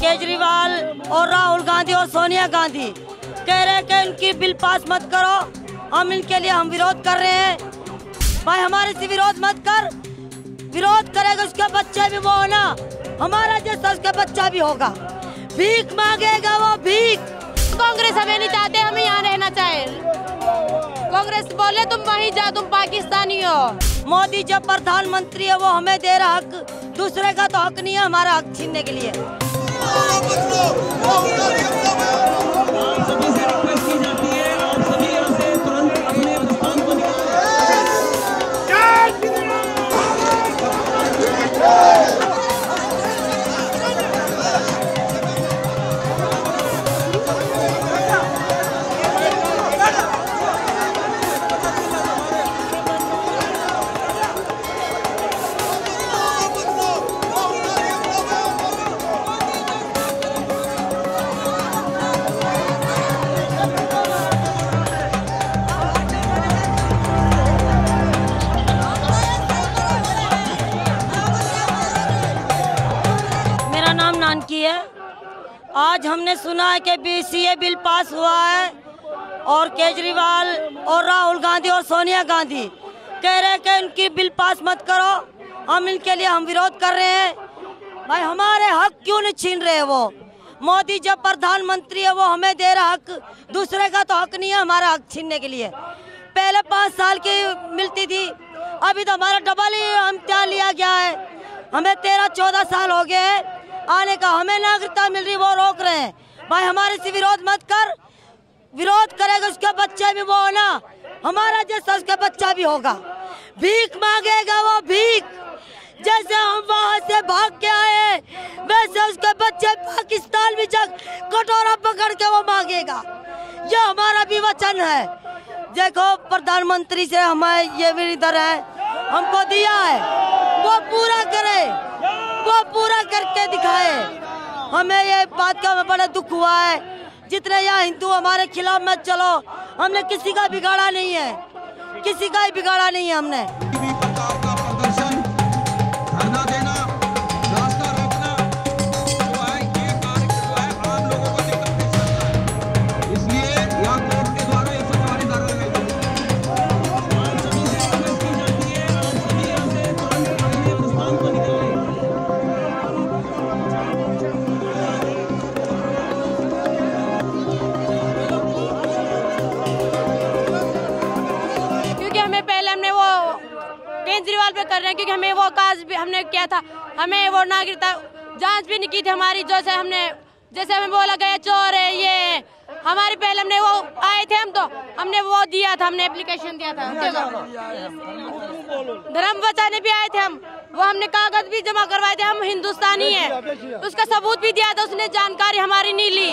केजरीवाल और राहुल गांधी और सोनिया गांधी कह रहे हैं कि इनकी बिल पास मत करो। हम इनके लिए हम विरोध कर रहे हैं। भाई हमारे से विरोध मत कर। विरोध करेगा उसके बच्चे भी वो होना। हमारा जैसा उसका बच्चा भी होगा। भीख मांगेगा वो भीख। कांग्रेस हमें नहीं चाहते हमें यहाँ रहना चाहे कांग्रेस बोले तुम वहीं जाओ तुम पाकिस्तानी हो। मोदी जब प्रधानमंत्री है वो हमें दे रहा हक। दूसरे का तो हक नहीं है हमारा हक छीनने के लिए। सभी से रिक्वेस्ट की नानकी है आज हमने सुना है कि बीसीए बिल पास हुआ है और केजरीवाल और राहुल गांधी और सोनिया गांधी कह रहे हैं कि इनकी बिल पास मत करो। हम इनके लिए हम विरोध कर रहे हैं। भाई, हमारे हक क्यों नहीं छीन रहे वो? मोदी जब प्रधानमंत्री है, वो हमें दे रहा हक। दूसरे का तो हक नहीं है हमारा हक छीनने के लिए। पहले पाँच साल की मिलती थी, अभी तो हमारा डबल ही इम्तिहान लिया गया है हमें तेरह, चौदह साल हो गए आने का हमें नागरिकता मिल रही, वो रोक रहे हैं। भाई, हमारे से विरोध मत कर। विरोध करेगा उसके बच्चे भी, वो होना हमारा जैसा उसका बच्चा भी होगा। भीख मांगेगा वो भीख। जैसे हम वहाँ से भाग के आए वैसे उसके बच्चे पाकिस्तान में जग कटोरा पकड़ के वो मांगेगा। ये हमारा भी वचन है। देखो, प्रधानमंत्री से हमें ये भी इधर है। हमको दिया है। वो पूरा करे। वो पूरा करके दिखाए। हमें ये बात का बड़ा दुख हुआ है। जितने यहाँ हिंदू हमारे खिलाफ मत चलो। हमने किसी का बिगाड़ा नहीं है। किसी का ही बिगाड़ा नहीं है हमने। केजरीवाल पे कर रहे हैं, क्योंकि हमें वो काज भी हमने किया था। हमें वो नागरिकता जाँच भी नहीं की थी हमारी, जैसे हमने, जैसे हमें बोला गया, चोर है, ये। हमारे पहले हमने वो आए थे हम तो हमने वो दिया था, हमने एप्लीकेशन दिया था धर्म बचाने भी आए थे हम। वो हमने कागज़ भी जमा करवाए थे, हम हिंदुस्तानी है। उसका सबूत भी दिया था, उसने जानकारी हमारी नहीं ली।